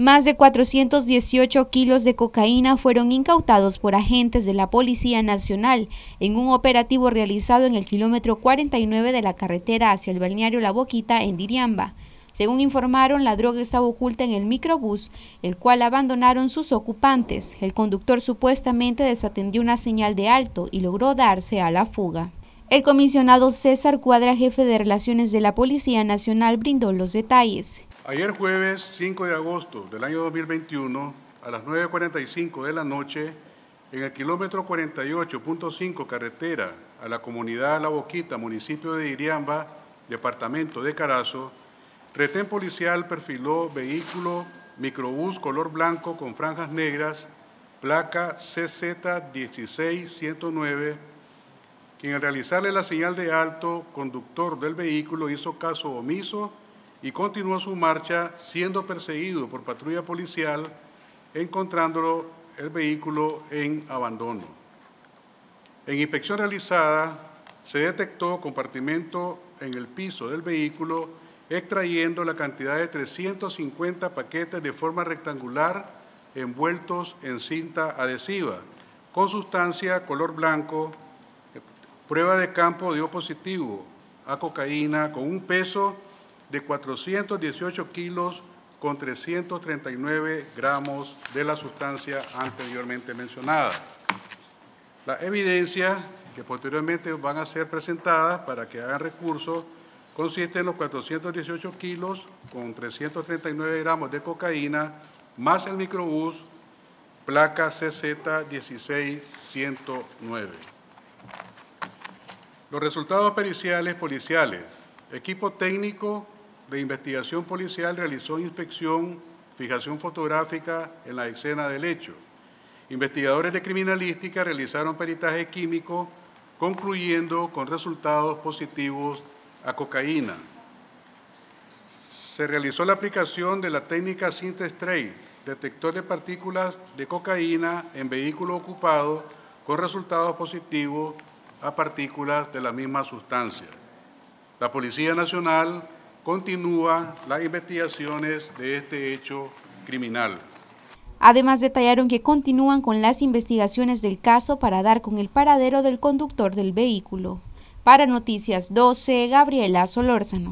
Más de 418 kilos de cocaína fueron incautados por agentes de la Policía Nacional en un operativo realizado en el kilómetro 49 de la carretera hacia el balneario La Boquita en Diriamba. Según informaron, la droga estaba oculta en el microbús, el cual abandonaron sus ocupantes. El conductor supuestamente desatendió una señal de alto y logró darse a la fuga. El comisionado César Cuadra, jefe de Relaciones de la Policía Nacional, brindó los detalles. Ayer jueves 5 de agosto del año 2021, a las 9.45 de la noche, en el kilómetro 48.5 carretera a la comunidad La Boquita, municipio de Iriamba, departamento de Carazo, retén policial perfiló vehículo microbús color blanco con franjas negras, placa CZ16109, quien al realizarle la señal de alto, conductor del vehículo hizo caso omiso y continuó su marcha siendo perseguido por patrulla policial, encontrándolo el vehículo en abandono. En inspección realizada, se detectó compartimento en el piso del vehículo, extrayendo la cantidad de 350 paquetes de forma rectangular envueltos en cinta adhesiva, con sustancia color blanco, prueba de campo dio positivo a cocaína con un peso de 418 kilos con 339 gramos de la sustancia anteriormente mencionada. La evidencia que posteriormente van a ser presentadas para que hagan recurso consiste en los 418 kilos con 339 gramos de cocaína más el microbús placa CZ 16109. Los resultados periciales policiales, equipo técnico de investigación policial realizó inspección, fijación fotográfica en la escena del hecho. Investigadores de criminalística realizaron peritaje químico, concluyendo con resultados positivos a cocaína. Se realizó la aplicación de la técnica Sintestray, detector de partículas de cocaína en vehículo ocupado, con resultados positivos a partículas de la misma sustancia. La Policía Nacional continúa las investigaciones de este hecho criminal. Además detallaron que continúan con las investigaciones del caso para dar con el paradero del conductor del vehículo. Para Noticias 12, Gabriela Solórzano.